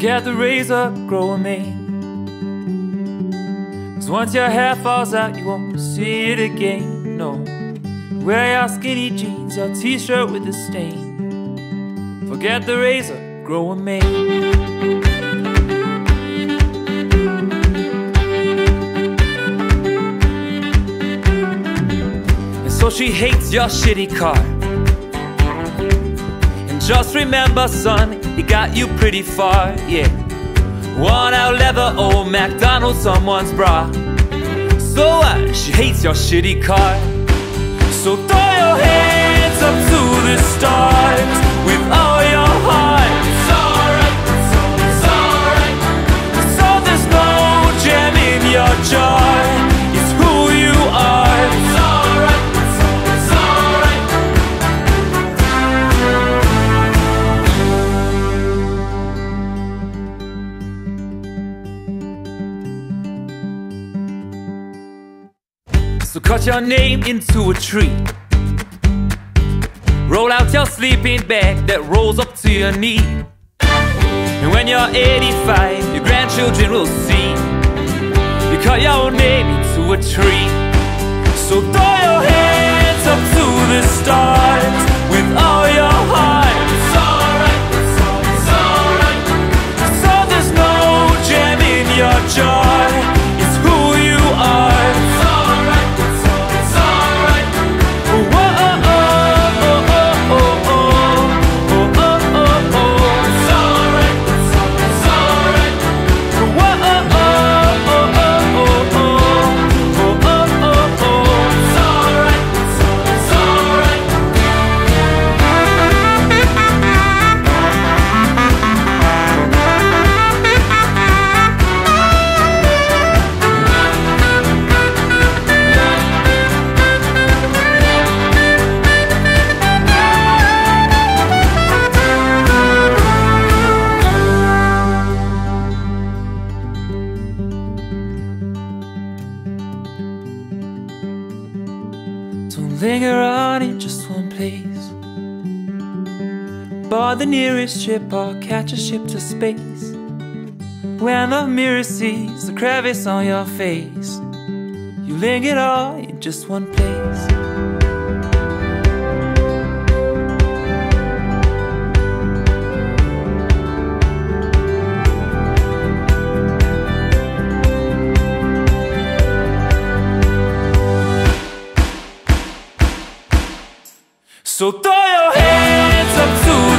Forget the razor, grow a mane. Cause once your hair falls out, you won't see it again. No. Wear your skinny jeans, your t shirt with a stain. Forget the razor, grow a mane. And so she hates your shitty car. Just remember, son, he got you pretty far, yeah. Worn out leather, old McDonald's, someone's bra. So what? She hates your shitty car. So throw your hands up to the stars So cut your name into a tree. Roll out your sleeping bag that rolls up to your knee. And when you're 85, your grandchildren will see you cut your name into a tree. So throw your hands up to the stars with all your Don't linger on in just one place. Board the nearest ship or catch a ship to space. When the mirror sees the crevice on your face, you linger on in just one place. So throw your hands up to.